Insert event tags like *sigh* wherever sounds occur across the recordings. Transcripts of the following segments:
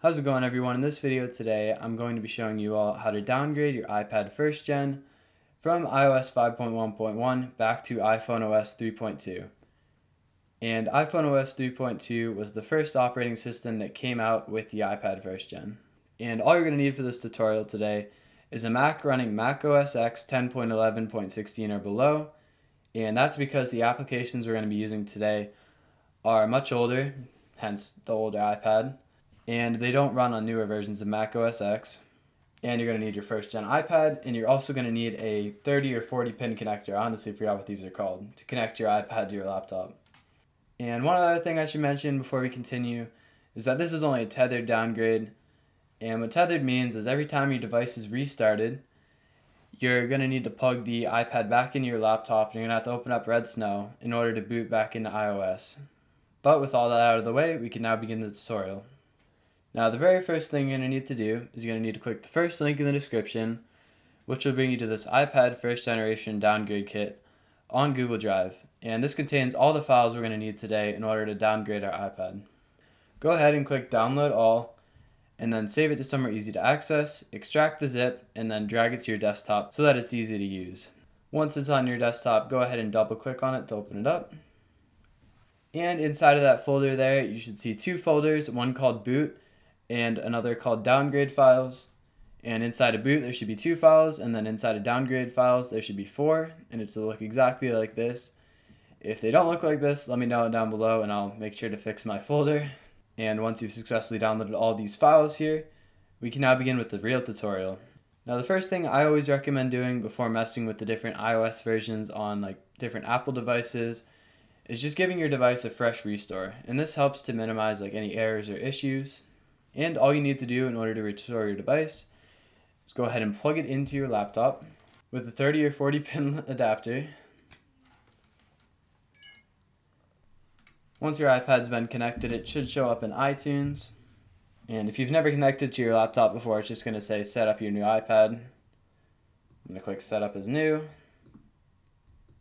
How's it going everyone? In this video today, I'm going to be showing you all how to downgrade your iPad first gen from iOS 5.1.1 back to iPhone OS 3.2. And iPhone OS 3.2 was the first operating system that came out with the iPad first gen. And all you're going to need for this tutorial today is a Mac running Mac OS X 10.11.16 or below. And that's because the applications we're going to be using today are much older, hence the older iPad and they don't run on newer versions of Mac OS X. And you're going to need your first gen iPad, and you're also going to need a 30 or 40 pin connector. Honestly, I honestly forgot what these are called to connect your iPad to your laptop. And one other thing I should mention before we continue is that this is only a tethered downgrade. And what tethered means is every time your device is restarted, you're going to need to plug the iPad back into your laptop and you're going to have to open up Redsn0w in order to boot back into iOS. But with all that out of the way, we can now begin the tutorial. Now the very first thing you're going to need to do is you're going to need to click the first link in the description which will bring you to this iPad first generation downgrade kit on Google Drive and this contains all the files we're going to need today in order to downgrade our iPad. Go ahead and click download all and then save it to somewhere easy to access, extract the zip, and then drag it to your desktop so that it's easy to use. Once it's on your desktop, go ahead and double click on it to open it up. And inside of that folder there, you should see two folders, one called boot and another called downgrade files. And inside of boot, there should be two files, and then inside of downgrade files, there should be four, and it should look exactly like this. If they don't look like this, let me know down below, and I'll make sure to fix my folder. And once you've successfully downloaded all these files here, we can now begin with the real tutorial. Now the first thing I always recommend doing before messing with the different iOS versions on like different Apple devices is just giving your device a fresh restore. And this helps to minimize like any errors or issues. And all you need to do in order to restore your device is go ahead and plug it into your laptop with a 30 or 40 *laughs* pin adapter. Once your iPad's been connected, it should show up in iTunes. And if you've never connected to your laptop before, it's just going to say set up your new iPad. I'm to click set up as new.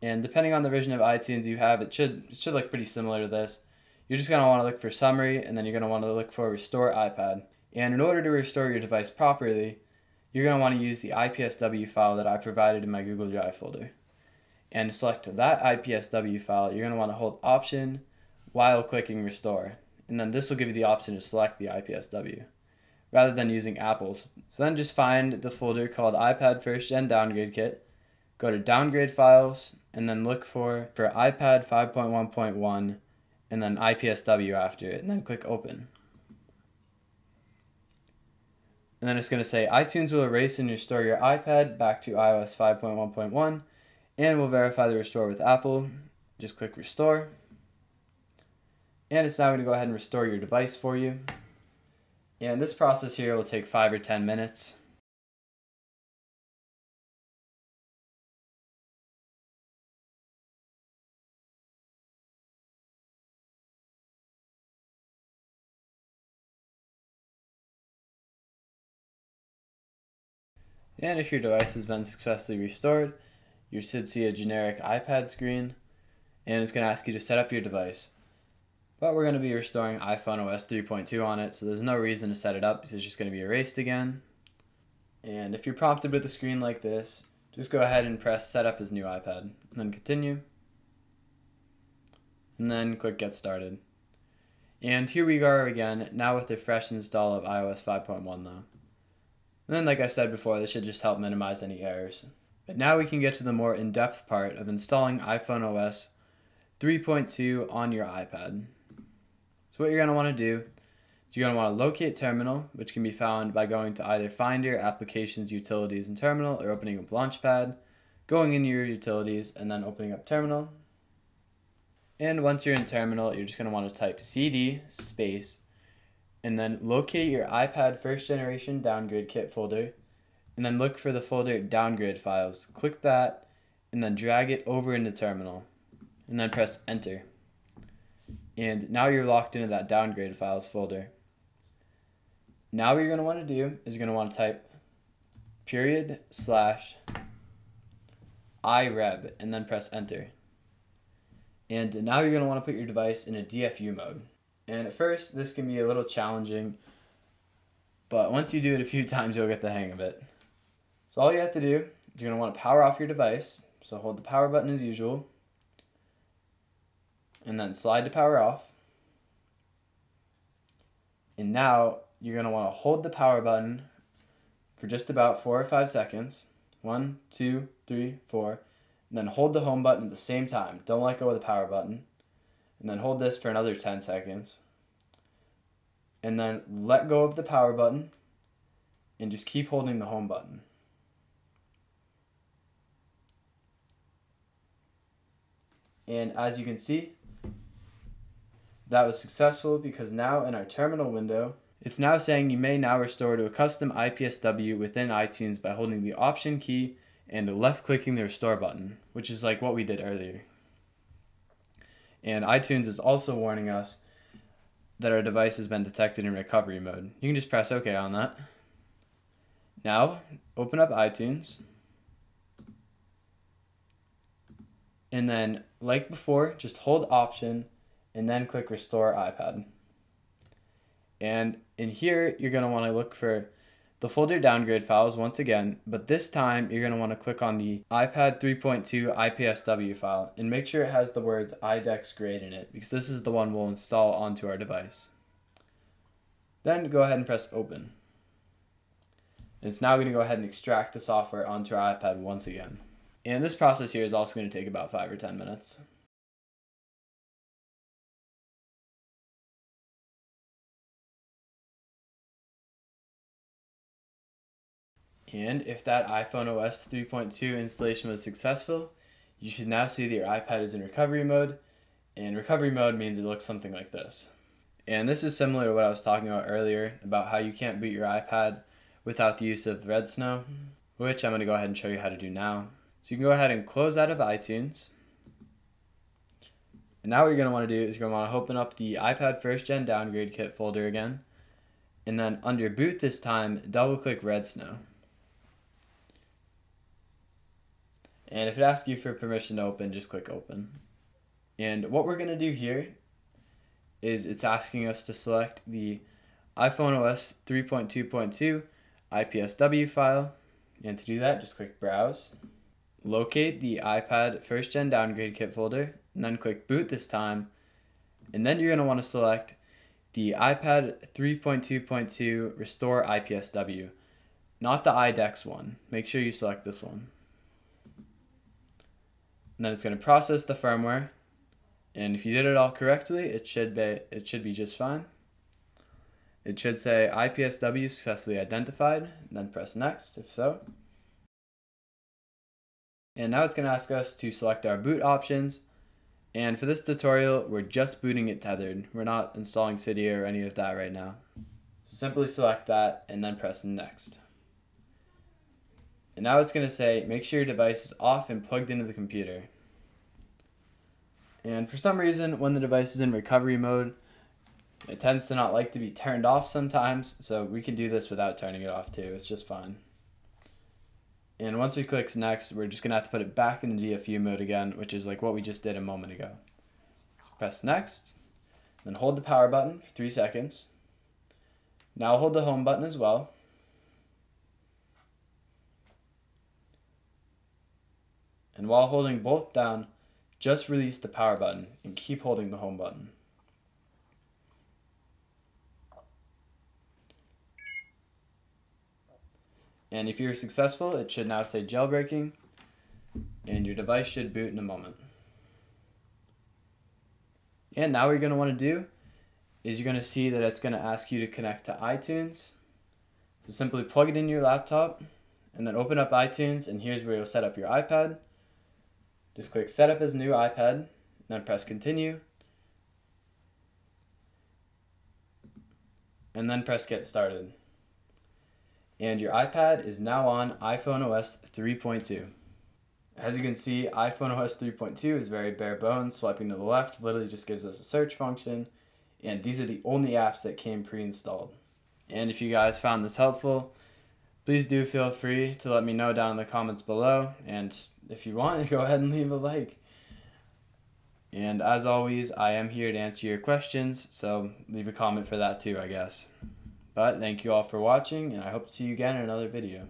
And depending on the version of iTunes you have, it should, it should look pretty similar to this you're just going to want to look for summary and then you're going to want to look for restore iPad. And in order to restore your device properly, you're going to want to use the IPSW file that I provided in my Google Drive folder. And select that IPSW file, you're going to want to hold Option while clicking Restore. And then this will give you the option to select the IPSW rather than using Apple's. So then just find the folder called iPad First Gen Downgrade Kit, go to Downgrade Files, and then look for, for iPad 5.1.1 and then IPSW after it, and then click open. And then it's going to say iTunes will erase and restore your iPad back to iOS 5.1.1 and will verify the restore with Apple. Just click restore. And it's now going to go ahead and restore your device for you. And this process here will take 5 or 10 minutes. And if your device has been successfully restored, you should see a generic iPad screen and it's going to ask you to set up your device. But we're going to be restoring iPhone OS 3.2 on it, so there's no reason to set it up because it's just going to be erased again. And if you're prompted with a screen like this, just go ahead and press set up as new iPad, and then continue. And then click get started. And here we are again, now with the fresh install of iOS 5.1 though. And then, like I said before, this should just help minimize any errors. But now we can get to the more in-depth part of installing iPhone OS 3.2 on your iPad. So what you're going to want to do is you're going to want to locate terminal, which can be found by going to either Finder, Applications, Utilities, and Terminal, or opening up Launchpad, going into your utilities, and then opening up Terminal. And once you're in Terminal, you're just going to want to type cd space and then locate your iPad first generation downgrade kit folder and then look for the folder downgrade files. Click that and then drag it over into terminal and then press enter. And now you're locked into that downgrade files folder. Now what you're going to want to do is you're going to want to type period slash ireb and then press enter. And now you're going to want to put your device in a DFU mode. And at first, this can be a little challenging, But once you do it a few *laughs* times, you'll get the hang of it. So all you have to do is you're going to want to power off your device. So hold the power button as usual. And then slide to power off. And now you're going to want to hold the power button for just about four or five seconds. One, two, three, four. And then hold the home button at the same time. Don't let go of the power button. And then hold this for another 10 seconds. And then let go of the power button and just keep holding the home button. And as you can see, that was successful because now in our terminal window, it's now saying you may now restore to a custom IPSW within iTunes by holding the Option key and left clicking the Restore button, which is like what we did earlier. And iTunes is also warning us that our device has been detected in recovery mode. You can just press OK on that. Now, open up iTunes. And then, like before, just hold Option and then click Restore iPad. And in here, you're going to want to look for the folder downgrade files once again, but this time you're going to want to click on the iPad 3.2 IPSW file and make sure it has the words IDEX grade in it because this is the one we'll install onto our device. Then go ahead and press open. It's now going to go ahead and extract the software onto our iPad once again. And this process here is also going to take about 5 or 10 minutes. And if that iPhone OS 3.2 installation was successful, you should now see that your iPad is in recovery mode. And recovery mode means it looks something like this. And this is similar to what I was talking about earlier about how you can't boot your iPad without the use of Redsn0w, which I'm going to go ahead and show you how to do now. So you can go ahead and close out of iTunes. And now what you're going to want to do is you're going to want to open up the iPad first gen downgrade kit folder again. And then under boot this time, double click Redsn0w. And if it asks you for permission to open, just click open. And what we're going to do here is it's asking us to select the iPhone OS 3.2.2 IPSW file. And to do that, just click Browse. Locate the iPad first gen downgrade kit folder, and then click Boot this time. And then you're going to want to select the iPad 3.2.2 Restore IPSW, not the IDEX one. Make sure you select this one and then it's going to process the firmware. And if you did it all correctly, it should be it should be just fine. It should say IPSW successfully identified, then press next if so. And now it's going to ask us to select our boot options. And for this tutorial, we're just booting it tethered. We're not installing Cydia or any of that right now. So simply select that and then press next. And now it's going to say, make sure your device is off and plugged into the computer. And for some reason, when the device is in recovery mode, it tends to not like to be turned off sometimes, so we can do this without turning it off too. It's just fine. And once we click next, we're just going to have to put it back in the DFU mode again, which is like what we just did a moment ago. So press next, then hold the power button for three seconds. Now hold the home button as well. And while holding both down, just release the power button and keep holding the home button. And if you're successful, it should now say jailbreaking, and your device should boot in a moment. And now what you're going to want to do is you're going to see that it's going to ask you to connect to iTunes. So simply plug it in your laptop, and then open up iTunes, and here's where you'll set up your iPad. Just click Setup as New iPad, then press Continue, and then press Get Started. And your iPad is now on iPhone OS 3.2. As you can see, iPhone OS 3.2 is very bare bones. Swiping to the left literally just gives us a search function. And these are the only apps that came pre-installed. And if you guys found this helpful, please do feel free to let me know down in the comments below. And if you want, *laughs* go ahead and leave a like. And as always, I am here to answer your questions, so leave a comment for that too, I guess. But thank you all for watching, and I hope to see you again in another video.